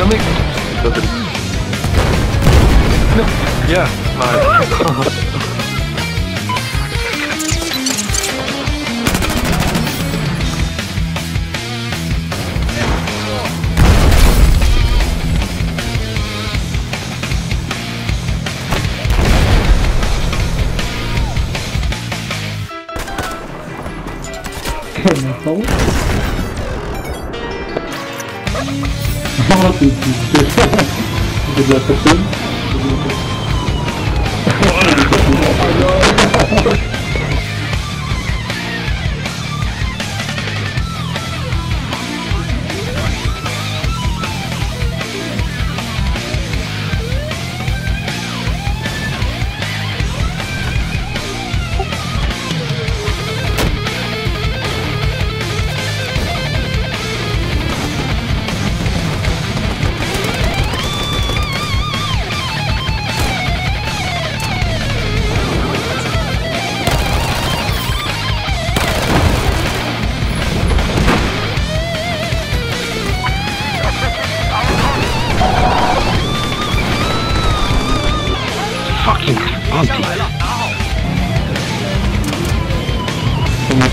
coming. No. Yeah, nice. Cool. Oh, tu tu de la Va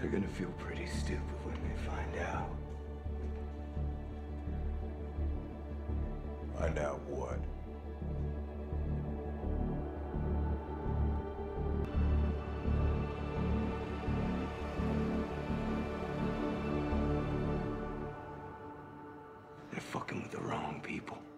They're gonna feel pretty stupid when they find out. Find out what? They're fucking with the wrong people.